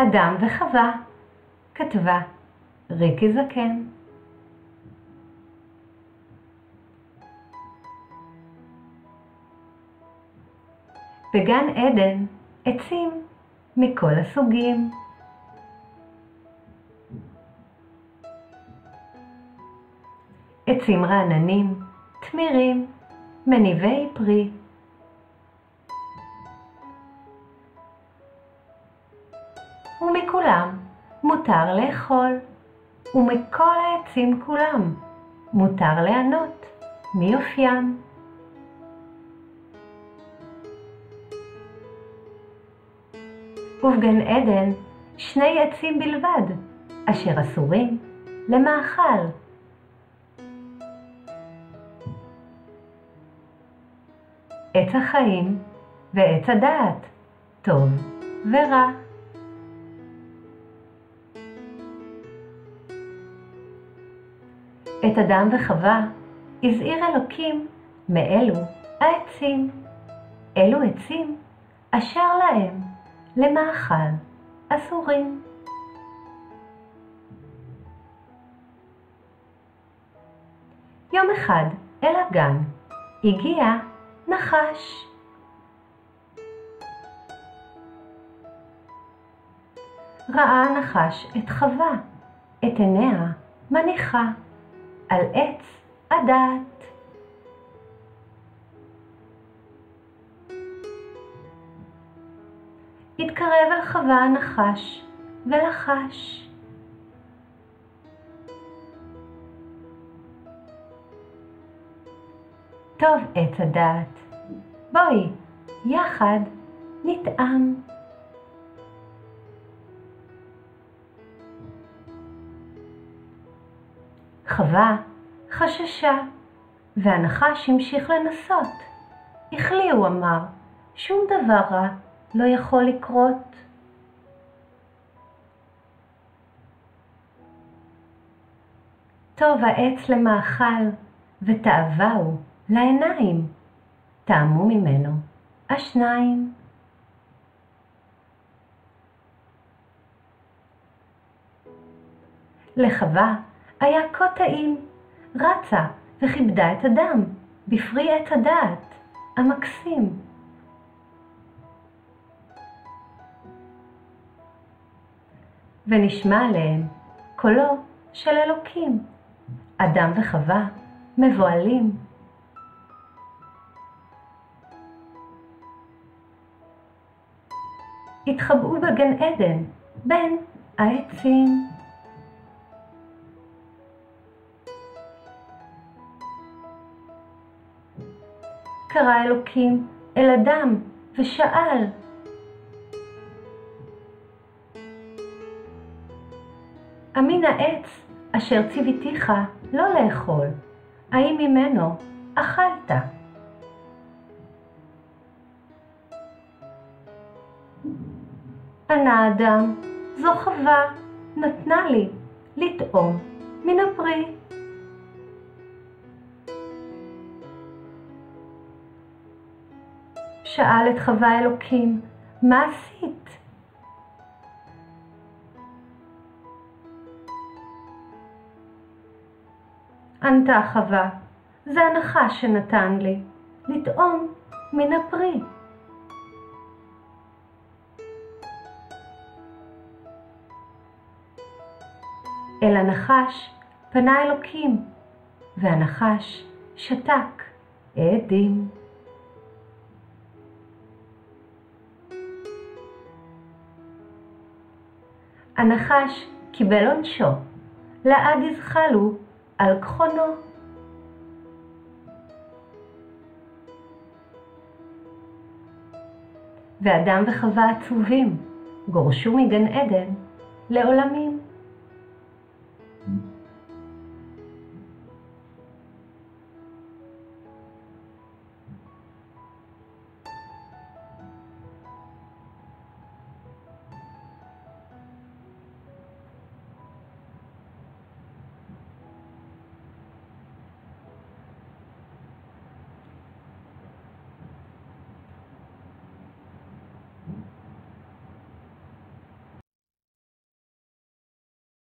אדם וחווה, כתבה ריקי זקן. בגן עדן עצים מכל הסוגים. עצים רעננים, תמירים, מניבי פרי. ומכולם מותר לאכול, ומכל העצים כולם מותר ליהנות מיופיים. ובגן עדן שני עצים בלבד, אשר אסורים למאכל. עץ החיים ועץ הדעת, טוב ורע. את אדם וחווה הזהיר אלוקים מאלו העצים. אלו עצים אשר להם למאכל אסורים. יום אחד אל הגן הגיע נחש. ראה הנחש את חווה, את עיניה מניחה על עץ הדעת. התקרב אל חווה הנחש ולחש. טוב עץ הדעת, בואי, יחד נטעם. חווה חששה, והנחש המשיך לנסות. החליא, הוא אמר, שום דבר רע לא יכול לקרות. טוב העץ למאכל, ותאווה הוא לעיניים. טעמו ממנו השניים. לחווה היה כה טעים, רצה וכיבדה את הדם, בפרי עץ הדעת, המקסים. ונשמע עליהם קולו של אלוקים. אדם וחווה מבוהלים. התחבאו בגן עדן בין העצים. קרא אלוקים אל אדם ושאל, אמין העץ אשר ציוויתיך לא לאכול, האם ממנו אכלת? ענה אדם, זו חווה נתנה לי לטעום מן הפרי. שאל את חווה אלוקים, מה עשית? ענתה חווה, זה הנחש שנתן לי, לטעום מן הפרי. אל הנחש פנה אלוקים, והנחש שתק עדים. הנחש קיבל עונשו, לעד יזחלו על כחונו. ואדם וחווה עצובים גורשו מגן עדן לעולמים.